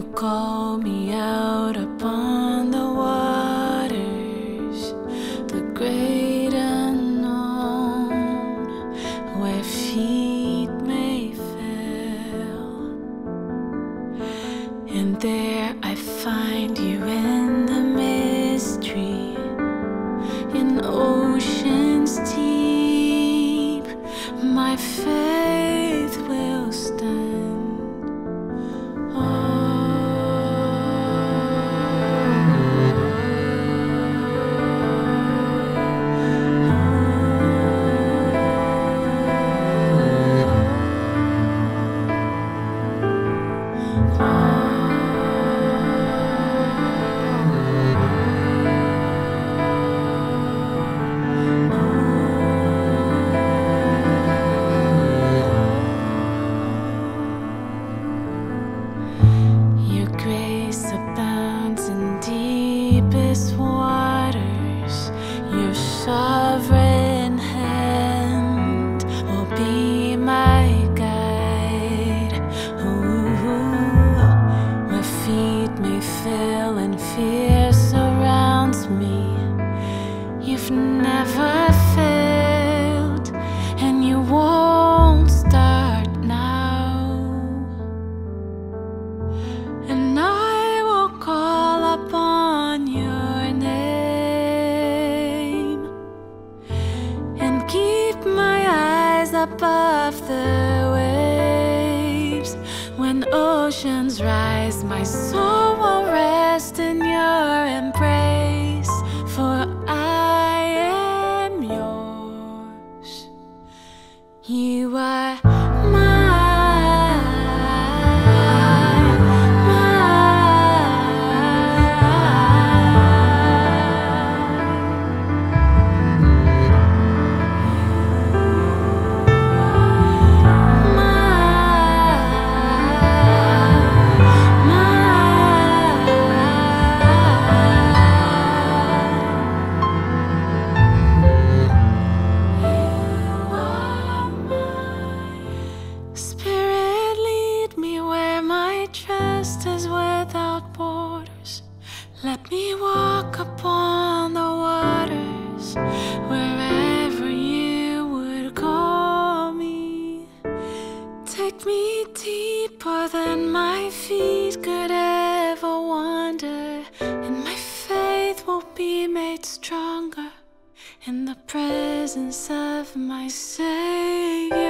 You call me out upon the waters, the great unknown, where feet may fail. And there I find you above the waves. When oceans rise, my soul will rest in your embrace, Let me walk upon the waters wherever you would call me. Take me deeper than my feet could ever wander, and my faith will be made stronger in the presence of my Savior.